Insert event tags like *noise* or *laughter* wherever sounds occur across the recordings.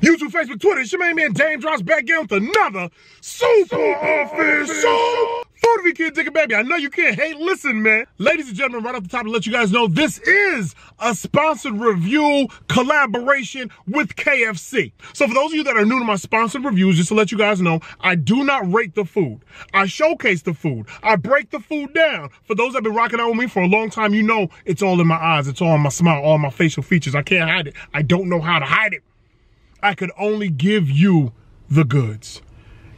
YouTube, Facebook, Twitter, it's your main man Daym Drops back again with another Super Official. For the kid digging baby, I know you can't hate. Listen, man. Ladies and gentlemen, right off the top to let you guys know, this is a sponsored review collaboration with KFC. So for those of you that are new to my sponsored reviews, just to let you guys know, I do not rate the food. I showcase the food. I break the food down. For those that have been rocking out with me for a long time, you know it's all in my eyes. It's all in my smile, all my facial features. I can't hide it. I don't know how to hide it. I could only give you the goods.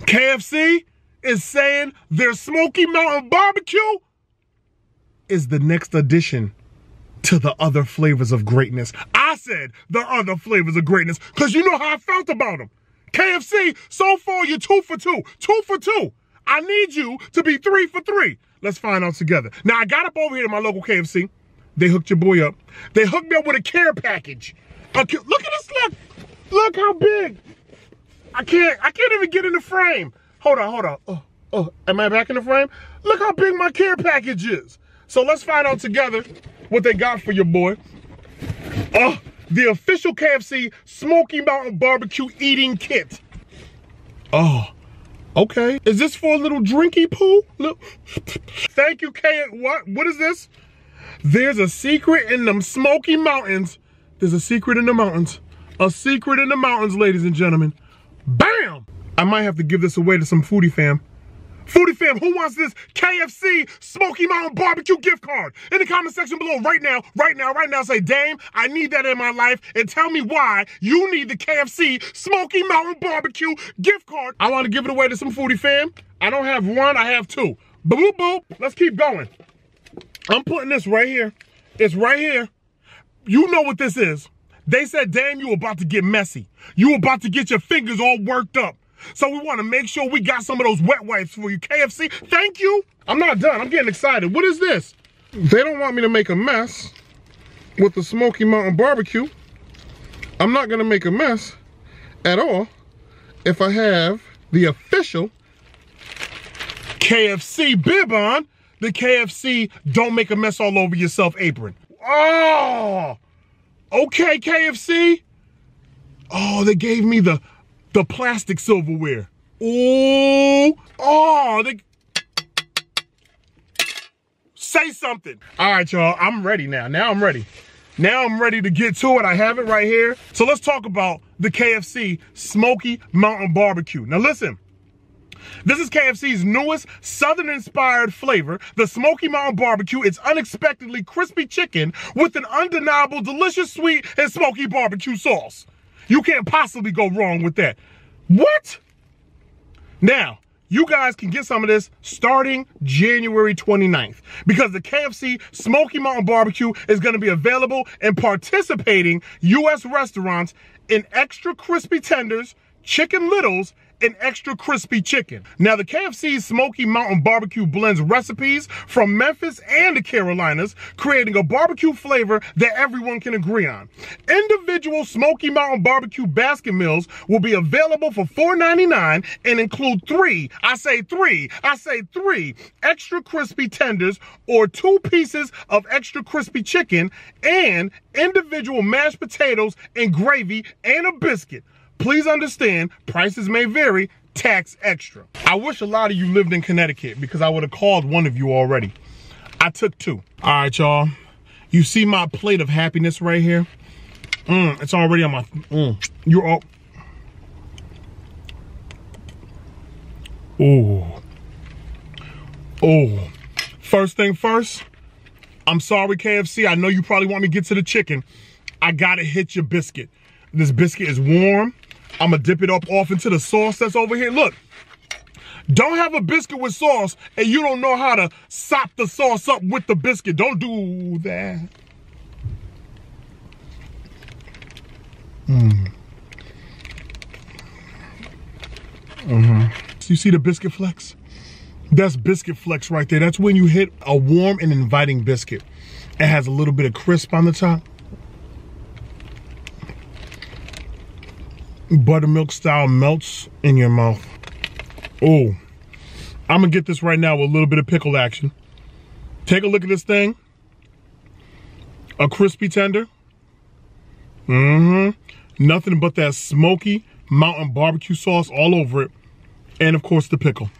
KFC is saying their Smoky Mountain Barbecue is the next addition to the other flavors of greatness. I said the other flavors of greatness because you know how I felt about them. KFC, so far you're two for two. Two for two. I need you to be three for three. Let's find out together. Now, I got up over here to my local KFC. They hooked your boy up. They hooked me up with a care package. Look at this, look. Look how big. I can't, I can't even get in the frame. Hold on, hold on. Oh, oh, am I back in the frame? Look how big my care package is. So let's find out together what they got for your boy. Oh, the official KFC Smoky Mountain Barbecue Eating Kit. Oh, okay. Is this for a little drinky poo? Look. Thank you, K. What? What is this? There's a secret in them Smoky Mountains. There's a secret in the mountains. A secret in the mountains, ladies and gentlemen. Bam! I might have to give this away to some foodie fam. Foodie fam, who wants this KFC Smoky Mountain Barbecue gift card? In the comment section below right now, right now, right now, say, Daym, I need that in my life, and tell me why you need the KFC Smoky Mountain Barbecue gift card. I want to give it away to some foodie fam. I don't have one, I have two. Boop, boop. Let's keep going. I'm putting this right here. It's right here. You know what this is. They said, damn, you about to get messy. You about to get your fingers all worked up. So we want to make sure we got some of those wet wipes for you. KFC, thank you. I'm not done. I'm getting excited. What is this? They don't want me to make a mess with the Smoky Mountain Barbecue. I'm not going to make a mess at all if I have the official KFC bib on, the KFC don't make a mess all over yourself apron. Oh, Okay, KFC. Oh, they gave me the the plastic silverware. Oh, oh, they say something. All right, y'all, I'm ready now. Now I'm ready. Now I'm ready to get to it. I have it right here. So let's talk about the KFC Smoky Mountain Barbecue. Now listen, this is KFC's newest Southern-inspired flavor, the Smoky Mountain Barbecue. It's unexpectedly crispy chicken with an undeniable delicious sweet and smoky barbecue sauce. You can't possibly go wrong with that. What? Now, you guys can get some of this starting January 29th because the KFC Smoky Mountain Barbecue is going to be available in participating U.S. restaurants in extra crispy tenders, chicken littles, and extra crispy chicken. Now, the KFC Smoky Mountain Barbecue blends recipes from Memphis and the Carolinas, creating a barbecue flavor that everyone can agree on. Individual Smoky Mountain Barbecue basket meals will be available for $4.99 and include three, I say three, I say three extra crispy tenders or two pieces of extra crispy chicken and individual mashed potatoes and gravy and a biscuit. Please understand, prices may vary, tax extra. I wish a lot of you lived in Connecticut because I would have called one of you already. I took two. All right, y'all. You see my plate of happiness right here? Mm, it's already on my, mm, you're all, oh, oh. First thing first, I'm sorry, KFC. I know you probably want me to get to the chicken. I gotta hit your biscuit. This biscuit is warm. I'm gonna dip it up off into the sauce that's over here. Look, don't have a biscuit with sauce and you don't know how to sop the sauce up with the biscuit. Don't do that. Mm. Mm-hmm. You see the biscuit flex? That's biscuit flex right there. That's when you hit a warm and inviting biscuit. It has a little bit of crisp on the top. Buttermilk style melts in your mouth. Oh, I'm gonna get this right now with a little bit of pickle action. Take a look at this thing. a crispy tender. Mm-hmm. Nothing but that smoky mountain barbecue sauce all over it. And of course the pickle.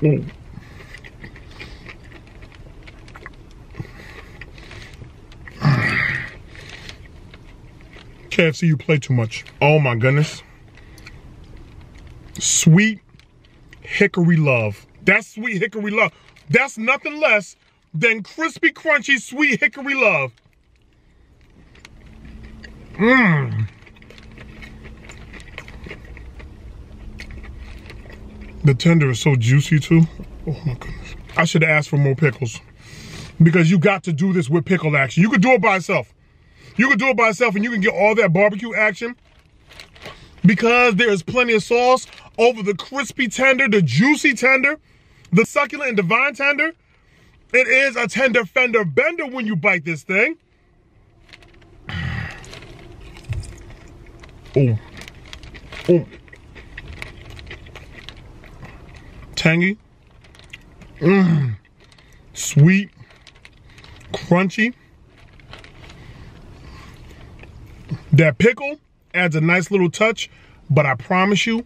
Mm. KFC, you play too much. Oh my goodness. Sweet hickory love. That's sweet hickory love. That's nothing less than crispy, crunchy, sweet hickory love. Mmm. The tender is so juicy too. Oh my goodness. I should have asked for more pickles. Because you got to do this with pickle action. You could do it by itself. You can do it by itself and you can get all that barbecue action because there is plenty of sauce over the crispy tender, the juicy tender, the succulent and divine tender. It is a tender fender bender when you bite this thing. Oh. Oh. Tangy. Mmm. Sweet. Crunchy. That pickle adds a nice little touch, but I promise you,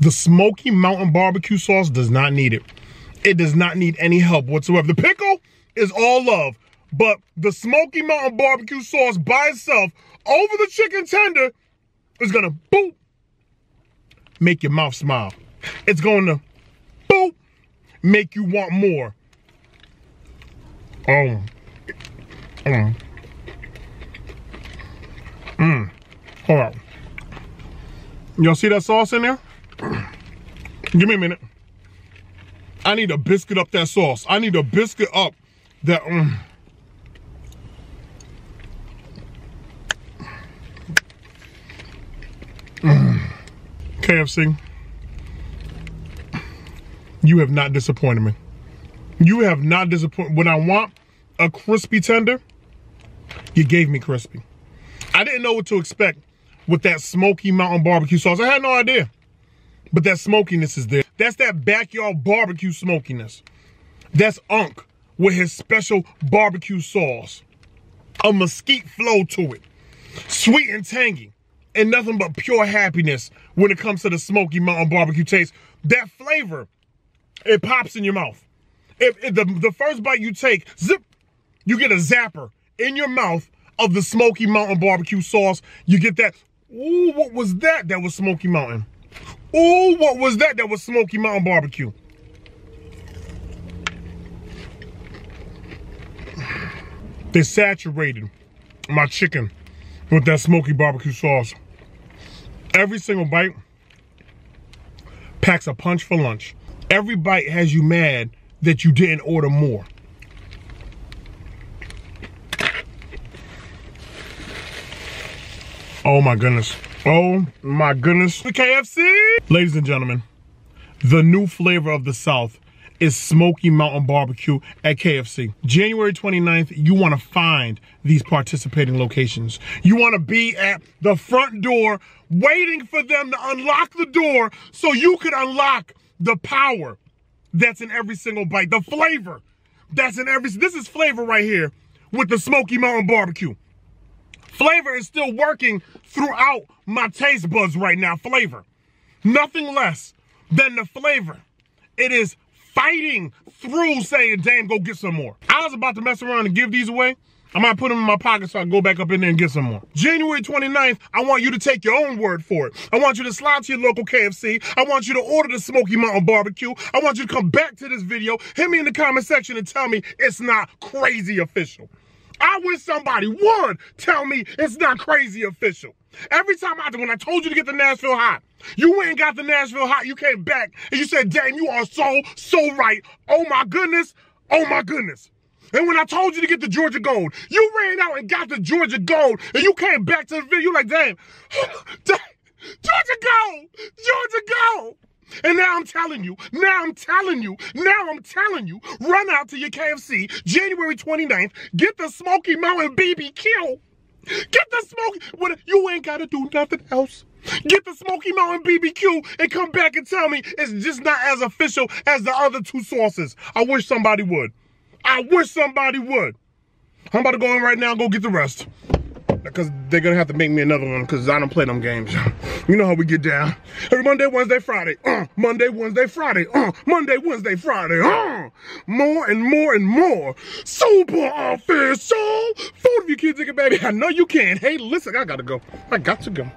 the smoky mountain barbecue sauce does not need it. It does not need any help whatsoever. The pickle is all love, but the smoky mountain barbecue sauce by itself over the chicken tender is gonna boop, make your mouth smile. It's gonna boop, make you want more. Oh. Mm. Mmm. Hold on. Y'all see that sauce in there? Give me a minute. I need a biscuit up that sauce. I need a biscuit up that. Mm. Mm. KFC, you have not disappointed me. You have not disappointed. When I want a crispy tender, you gave me crispy. I didn't know what to expect with that smoky mountain barbecue sauce. I had no idea. But that smokiness is there. That's that backyard barbecue smokiness. That's Unc with his special barbecue sauce. A mesquite flow to it. Sweet and tangy. And nothing but pure happiness when it comes to the smoky mountain barbecue taste. That flavor, it pops in your mouth. If, if the, the first bite you take, zip, you get a zapper in your mouth of the Smoky Mountain barbecue sauce. You get that. Ooh, what was that? That was Smoky Mountain. Ooh, what was that? That was Smoky Mountain barbecue. They saturated my chicken with that smoky barbecue sauce. Every single bite packs a punch for lunch. Every bite has you mad that you didn't order more. Oh my goodness. Oh my goodness. The KFC. Ladies and gentlemen, the new flavor of the South is Smoky Mountain Barbecue at KFC. January 29th, you want to find these participating locations. You want to be at the front door waiting for them to unlock the door so you can unlock the power that's in every single bite, the flavor that's in every, this is flavor right here with the Smoky Mountain Barbecue. Flavor is still working throughout my taste buds right now. Flavor. Nothing less than the flavor. It is fighting through saying, damn, go get some more. I was about to mess around and give these away. I might put them in my pocket so I can go back up in there and get some more. January 29th, I want you to take your own word for it. I want you to slide to your local KFC. I want you to order the Smoky Mountain Barbecue. I want you to come back to this video, hit me in the comment section and tell me it's not crazy official. I wish somebody would tell me it's not crazy official. Every time I, when I told you to get the Nashville hot, you went and got the Nashville hot, you came back and you said, damn, you are so, so right. Oh my goodness. Oh my goodness. And when I told you to get the Georgia Gold, you ran out and got the Georgia Gold and you came back to the video, like, damn, *gasps* damn Georgia Gold, Georgia Gold. And now I'm telling you, now I'm telling you, now I'm telling you, run out to your KFC January 29th, get the Smoky Mountain BBQ. Get the smoky, what, you ain't gotta do nothing else. Get the Smoky Mountain BBQ and come back and tell me it's just not as official as the other two sources. I wish somebody would. I wish somebody would. I'm about to go in right now and go get the rest. Because they're to have to make me another one because I don't play them games. You know how we get down. Every Monday, Wednesday, Friday. Uh, Monday, Wednesday, Friday. Uh, Monday, Wednesday, Friday. Uh, more and more and more. Super official. Food of you kids, nigga, baby. *laughs* I know you can. Hey, listen, I got to go. I got to go.